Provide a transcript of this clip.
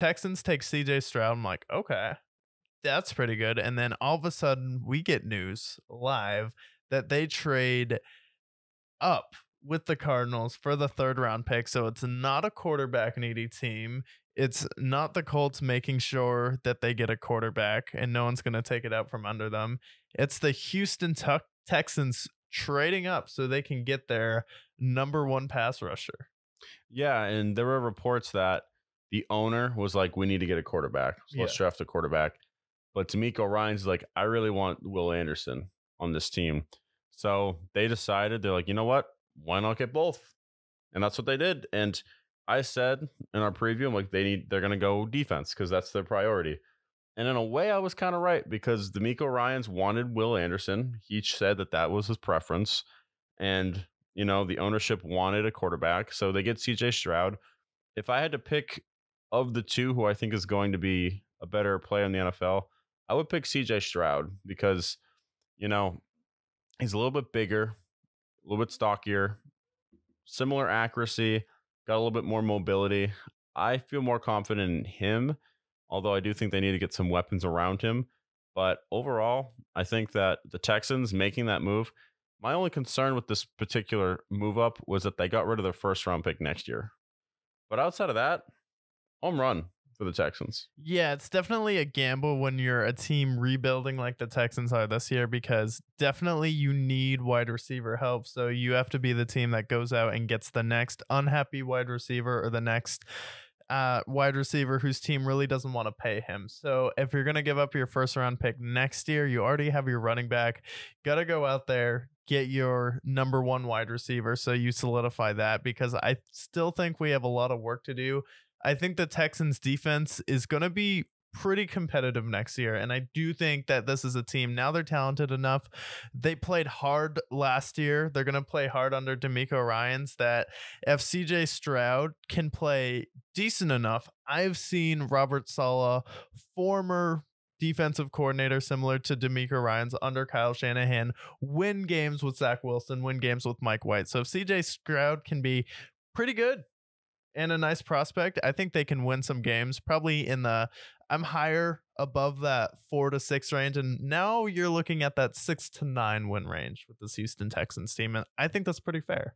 Texans take CJ Stroud. I'm like, okay, that's pretty good. And then all of a sudden, we get news live that they trade up with the Cardinals for the third round pick. So it's not a quarterback needy team. It's not the Colts making sure that they get a quarterback and no one's going to take it out from under them. It's the Houston Tuck Texans trading up so they can get their number one pass rusher. Yeah, and there were reports that the owner was like, "We need to get a quarterback. So let's draft a quarterback." But DeMeco Ryans like, "I really want Will Anderson on this team." So they decided they're like, "You know what? Why not get both?" And that's what they did. And I said in our preview, I'm like, they need they're gonna go defense because that's their priority. And in a way, I was kind of right because DeMeco Ryans wanted Will Anderson. He said that that was his preference, and you know the ownership wanted a quarterback, so they get C.J. Stroud. If I had to pick of the two who I think is going to be a better player in the NFL, I would pick C.J. Stroud because you know he's a little bit bigger, a little bit stockier, similar accuracy, got a little bit more mobility. I feel more confident in him, although I do think they need to get some weapons around him. But overall, I think that the Texans making that move, my only concern with this particular move up was that they got rid of their first round pick next year. But outside of that, home run for the Texans. Yeah, it's definitely a gamble when you're a team rebuilding like the Texans are this year because definitely you need wide receiver help. So you have to be the team that goes out and gets the next unhappy wide receiver or the next uh, wide receiver whose team really doesn't want to pay him. So if you're going to give up your first round pick next year, you already have your running back. Got to go out there, get your number one wide receiver. So you solidify that because I still think we have a lot of work to do. I think the Texans defense is going to be pretty competitive next year. And I do think that this is a team, now they're talented enough. They played hard last year. They're going to play hard under DeMeco Ryans that if CJ Stroud can play decent enough, I've seen Robert Saleh, former defensive coordinator similar to DeMeco Ryans under Kyle Shanahan, win games with Zach Wilson, win games with Mike White. So if CJ Stroud can be pretty good and a nice prospect, I think they can win some games. Probably in the I'm higher above that four to six range, and now you're looking at that six to nine win range with this Houston Texans team, and I think that's pretty fair.